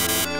It's